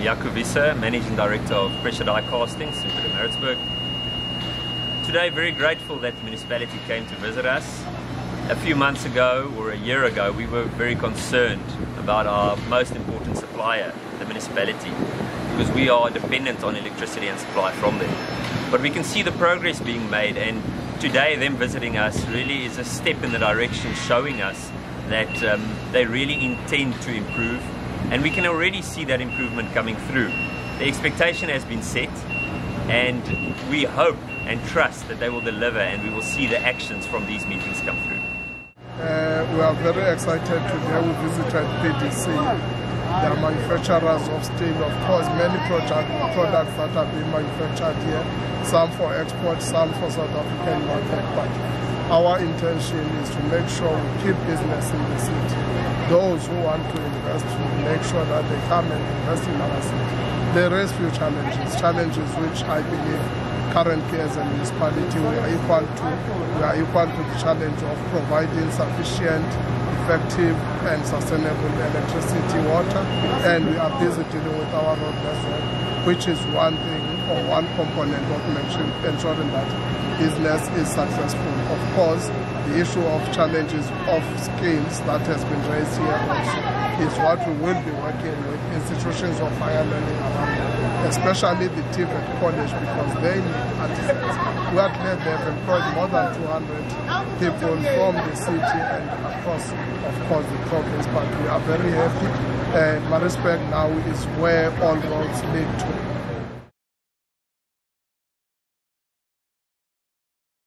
Jaco Visser, Managing Director of Pressure Die Casting, Super in Maritzburg. Today, very grateful that the municipality came to visit us. A few months ago, or a year ago, we were very concerned about our most important supplier, the municipality, because we are dependent on electricity and supply from them. But we can see the progress being made, and today, them visiting us really is a step in the direction showing us that um, they really intend to improve and we can already see that improvement coming through. The expectation has been set and we hope and trust that they will deliver and we will see the actions from these meetings come through. Uh, we are very excited today. We visited PDC. They are manufacturers of steel, of course, many product, products that are being manufactured here, some for export, some for South African market. But our intention is to make sure we keep business in the city. Those who want to invest, we make sure that they come and invest in our city. There is few challenges, challenges which I believe currently as a municipality we are equal to. We are equal to the challenge of providing sufficient, effective and sustainable electricity, water, and we are busy dealing with our road network, which is one thing or one component of ensuring that business is successful. Of course, the issue of challenges of skills that has been raised here also is what we will be working with institutions of higher learning around, especially the TVET college because they need artisans. We are glad they have employed more than 200 people from the city and across, of course, the province, but we are very happy. Uh, Maritzburg now is where all roads lead to.